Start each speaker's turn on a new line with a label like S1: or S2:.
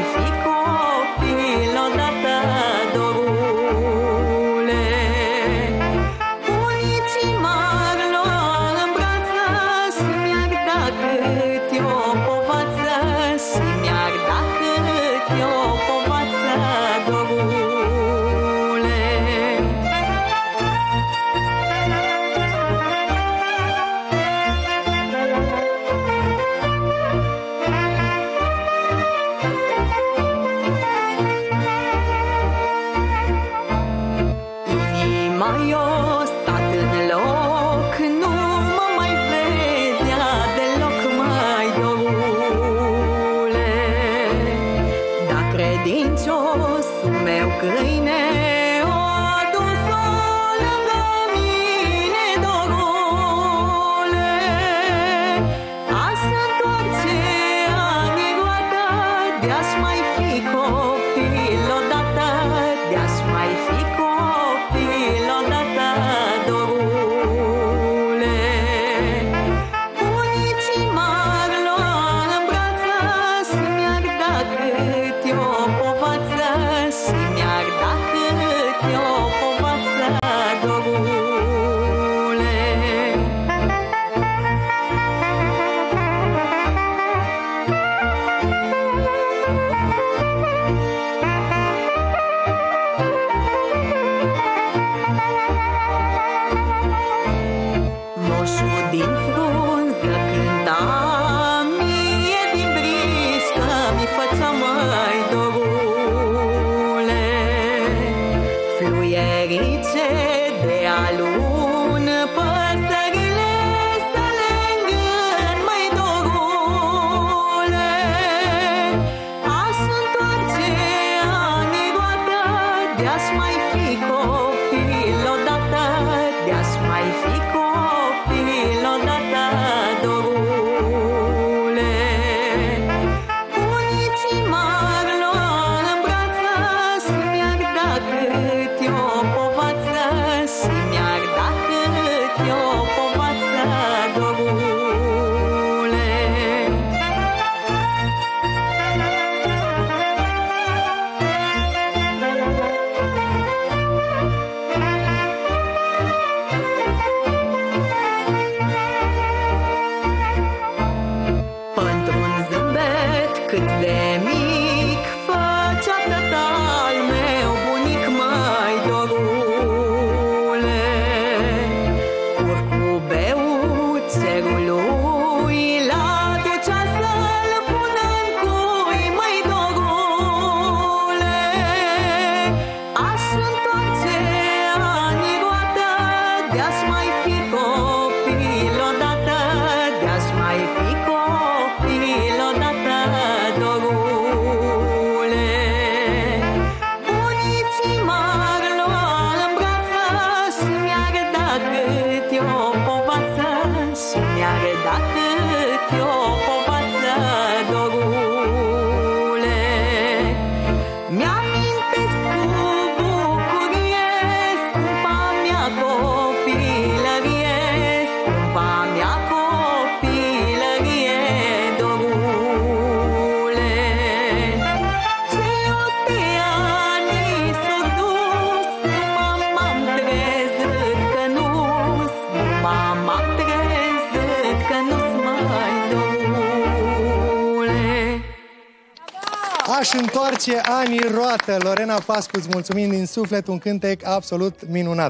S1: Fifi. Credinciosul meu câine O dus-o lângă mine, dorule Azi întoarce anii roată De-aș mai fi copil odată De-aș mai fi copil odată, dorule Bunicii m-ar lua în brață Și mi-ar da câte o din frunză cânta Mie din brișcă mi făcea mai dorule Fluierice de alun Păsările să le îngân, mai dorule Aș întoarce anii roată De-aș mai fi copil odată De-aș mai fi copil there.
S2: Aș întoarce anii roată. Lorena Pascu, îți mulțumim din suflet, un cântec absolut minunat.